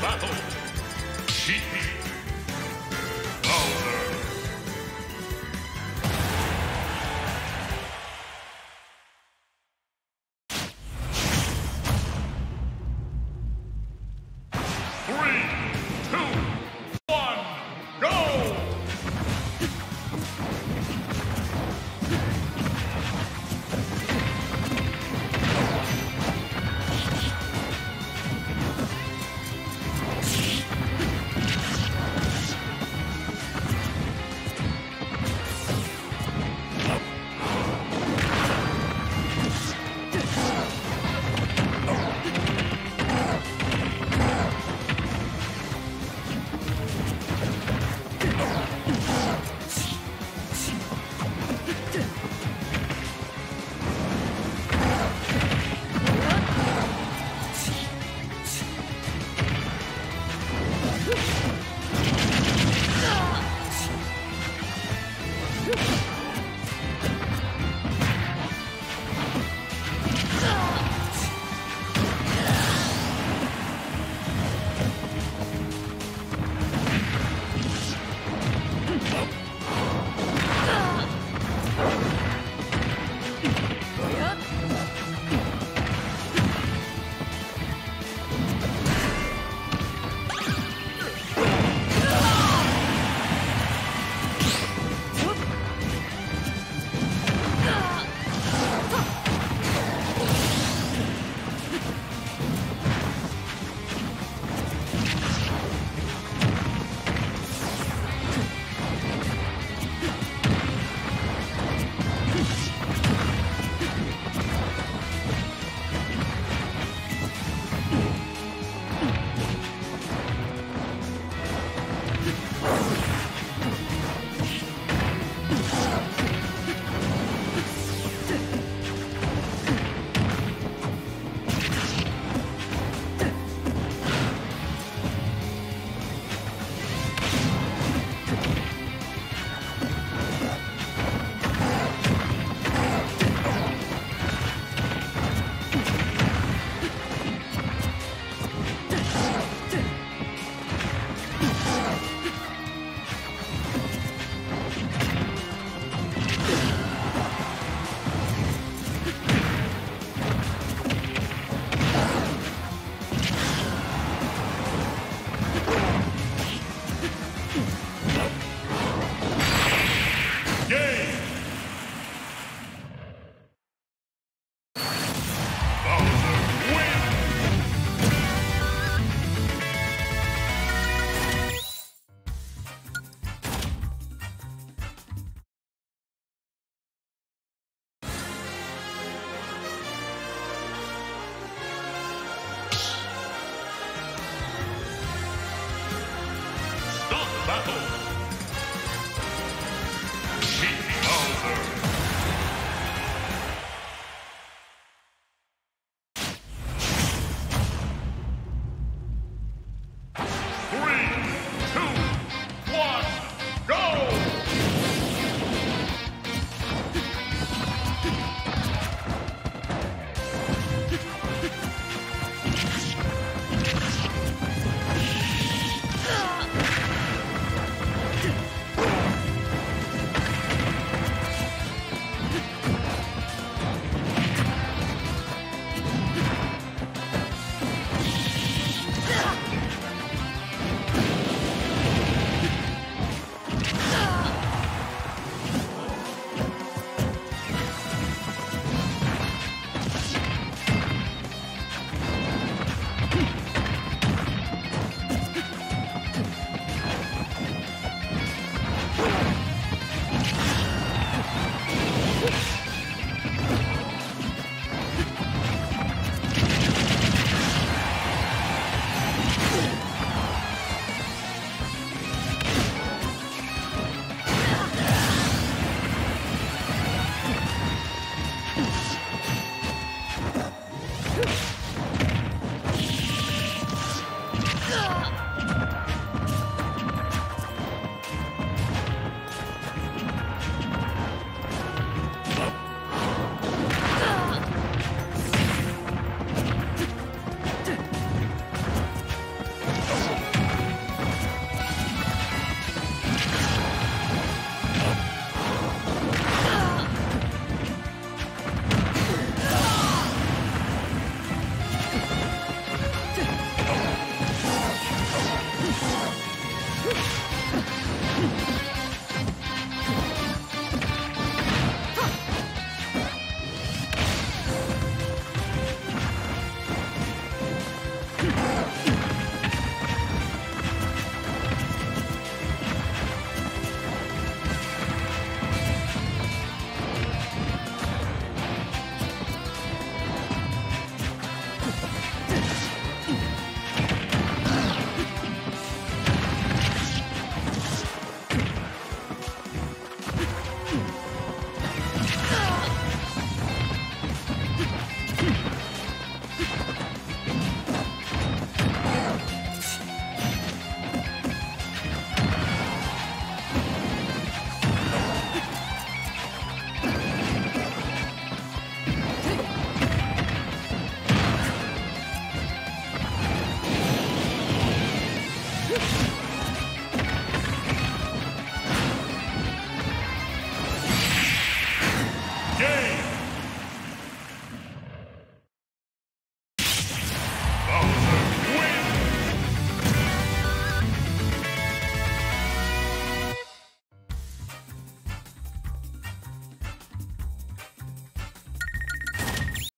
battle. Sheep. Bowser. battle. Sheep Bowser.